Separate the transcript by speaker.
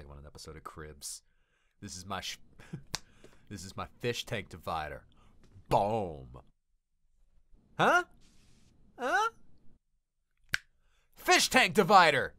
Speaker 1: like on an episode of Cribs. This is my sh- this is my fish tank divider. Boom. Huh? Huh? Fish tank divider.